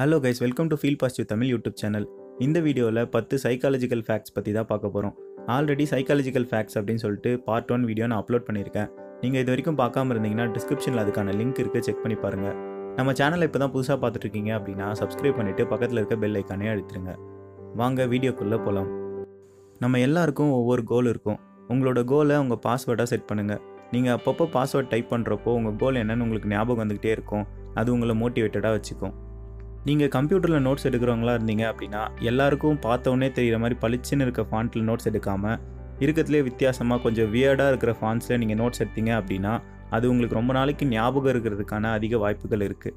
Hello guys welcome to feel positive Tamil YouTube channel இந்த வீடியோவில் பத்து சைக்காலஜிக்கல் ஃபேக்ட்ஸ் பற்றி தான் பார்க்க போகிறோம் ஆல்ரெடி சைக்காலஜிக்கல் ஃபேக்ட்ஸ் அப்படின்னு சொல்லிட்டு பார்ட் ஒன் வீடியோ நான் அப்லோட் பண்ணியிருக்கேன். நீங்கள் இது வரைக்கும் பார்க்காம இருந்தீங்கன்னா டிஸ்கிரிப்ஷனில் அதுக்கான லிங்க் இருக்குது செக் பண்ணி பாருங்கள் நம்ம சேனலை இப்போ தான் புதுசாக பார்த்துட்ருக்கீங்க அப்படின்னா சப்ஸ்கிரைப் பண்ணிவிட்டு பக்கத்தில் இருக்க பெல் ஐக்கானே அழுத்துருங்க. வாங்க வீடியோக்குள்ளே போகலாம் நம்ம எல்லாருக்கும் ஒவ்வொரு கோல் இருக்கும். உங்களோட கோலை உங்கள் பாஸ்வேர்டாக செட் பண்ணுங்கள் நீங்கள் அப்பப்போ பாஸ்வேர்ட் டைப் பண்ணுறப்போ உங்கள் கோல் என்னென்னு உங்களுக்கு ஞாபகம் வந்துக்கிட்டே இருக்கும். அது உங்களை மோட்டிவேட்டடாக வச்சுக்கும். நீங்கள் கம்ப்யூட்டரில் நோட்ஸ் எடுக்கிறவங்களா இருந்தீங்க அப்படின்னா எல்லாருக்கும் பார்த்தோன்னே தெரிகிற மாதிரி பளிச்சுன்னு இருக்க ஃபாண்ட்டில் நோட்ஸ் எடுக்காமல் இருக்கிறதுலே வித்தியாசமாக கொஞ்சம் வியர்டாக இருக்கிற ஃபாண்ட்ஸில் நீங்கள் நோட்ஸ் எடுத்தீங்க அப்படின்னா அது உங்களுக்கு ரொம்ப நாளைக்கு ஞாபகம் இருக்கிறதுக்கான அதிக வாய்ப்புகள் இருக்குது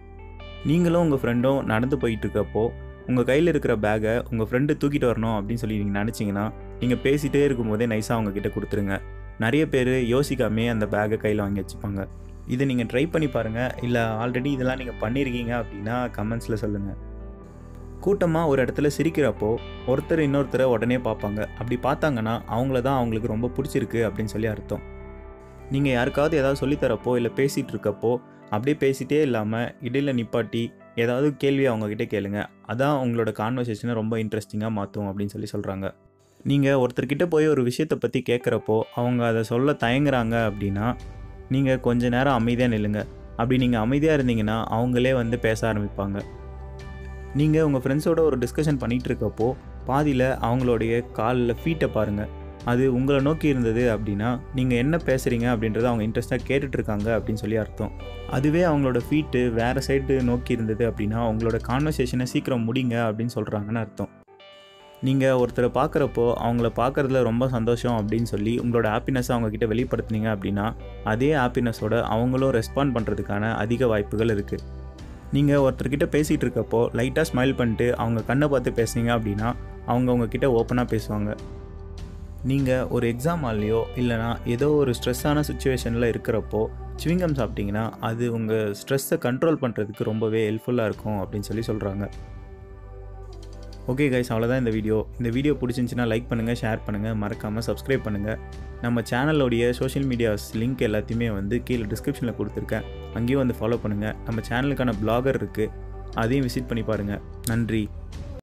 நீங்களும் உங்கள் ஃப்ரெண்டும் நடந்து போயிட்டு இருக்கப்போ உங்கள் கையில் இருக்கிற பேக்கை உங்கள் ஃப்ரெண்டு தூக்கிட்டு வரணும் அப்படின்னு சொல்லி நீங்கள் நினச்சிங்கன்னா நீங்கள் பேசிகிட்டே இருக்கும்போதே நைஸாக அவங்கக்கிட்ட கொடுத்துருங்க. நிறைய பேர் யோசிக்காமே அந்த பேக்கை கையில் வாங்கி வச்சுப்பாங்க. இதை நீங்கள் ட்ரை பண்ணி பாருங்கள் இல்லை ஆல்ரெடி இதெல்லாம் நீங்கள் பண்ணியிருக்கீங்க அப்படின்னா கமெண்ட்ஸில் சொல்லுங்கள் கூட்டமாக ஒரு இடத்துல சிரிக்கிறப்போ ஒருத்தர் இன்னொருத்தரை உடனே பார்ப்பாங்க. அப்படி பார்த்தாங்கன்னா அவங்கள தான் அவங்களுக்கு ரொம்ப பிடிச்சிருக்கு அப்படின்னு சொல்லி அர்த்தம். நீங்கள் யாருக்காவது ஏதாவது சொல்லித்தரப்போ இல்லை பேசிகிட்டு இருக்கப்போ அப்படியே பேசிகிட்டே இல்லாமல் இடையில் நிப்பாட்டி ஏதாவது கேள்வி அவங்கக்கிட்ட கேளுங்க. அதான் உங்களோட கான்வர்சேஷனை ரொம்ப இன்ட்ரெஸ்டிங்காக மாற்றும் அப்படின்னு சொல்லி சொல்கிறாங்க நீங்கள் ஒருத்தர்கிட்ட போய் ஒரு விஷயத்தை பற்றி கேட்குறப்போ அவங்க அதை சொல்ல தயங்குறாங்க அப்படின்னா நீங்கள் கொஞ்ச நேரம் அமைதியாக நில்லுங்க. அப்படி நீங்கள் அமைதியாக இருந்தீங்கன்னா அவங்களே வந்து பேச ஆரம்பிப்பாங்க. நீங்கள் உங்கள் ஃப்ரெண்ட்ஸோட ஒரு டிஸ்கஷன் பண்ணிகிட்டு இருக்கப்போ பாதியில் அவங்களுடைய காலில் ஃபீட்டை பாருங்கள் அது உங்களை நோக்கி இருந்தது அப்படின்னா நீங்கள் என்ன பேசுகிறீங்க அப்படின்றத அவங்க இன்ட்ரெஸ்ட்டாக கேட்டுட்ருக்காங்க அப்படின்னு சொல்லி அர்த்தம். அதுவே அவங்களோட ஃபீட்டு வேறு சைடு நோக்கி இருந்தது அப்படின்னா அவங்களோட கான்வர்சேஷனை சீக்கிரம் முடிங்க அப்படின்னு சொல்கிறாங்கன்னு அர்த்தம். நீங்கள் ஒருத்தரை பார்க்குறப்போ அவங்கள பார்க்குறதுல ரொம்ப சந்தோஷம் அப்படின்னு சொல்லி உங்களோட ஹாப்பினஸ்ஸை அவங்கக்கிட்ட வெளிப்படுத்துனீங்க அப்படின்னா அதே ஹாப்பினஸோட அவங்களும் ரெஸ்பாண்ட் பண்ணுறதுக்கான அதிக வாய்ப்புகள் இருக்குது நீங்கள் ஒருத்தர்கிட்ட பேசிகிட்டு இருக்கப்போ லைட்டாக ஸ்மைல் பண்ணிட்டு அவங்க கண்ணை பார்த்து பேசுனீங்க அப்படின்னா அவங்க உங்ககிட்ட ஓப்பனாக பேசுவாங்க. நீங்கள் ஒரு எக்ஸாம் ஆல்லையோ இல்லைனா ஏதோ ஒரு ஸ்ட்ரெஸ்ஸான சுச்சுவேஷனில் இருக்கிறப்போ சுவிங்கம் சாப்பிட்டிங்கன்னா அது உங்கள் ஸ்ட்ரெஸ்ஸை கண்ட்ரோல் பண்ணுறதுக்கு ரொம்பவே ஹெல்ப்ஃபுல்லாக இருக்கும் அப்படின்னு சொல்லி சொல்கிறாங்க ஓகே கைஸ் அவ்வளோதான் இந்த வீடியோ இந்த வீடியோ பிடிச்சிருந்துச்சின்னா லைக் பண்ணுங்கள் ஷேர் பண்ணுங்கள் மறக்காமல் சப்ஸ்கிரைப் பண்ணுங்கள் நம்ம சேனலோடைய சோஷியல் மீடியாஸ் லிங்க் எல்லாத்தையுமே வந்து கீழே டிஸ்கிரிப்ஷனில் கொடுத்துருக்கேன். அங்கேயும் வந்து ஃபாலோ பண்ணுங்கள் நம்ம சேனலுக்கான பிளாகர் இருக்குது அதையும் விசிட் பண்ணி பாருங்கள் நன்றி.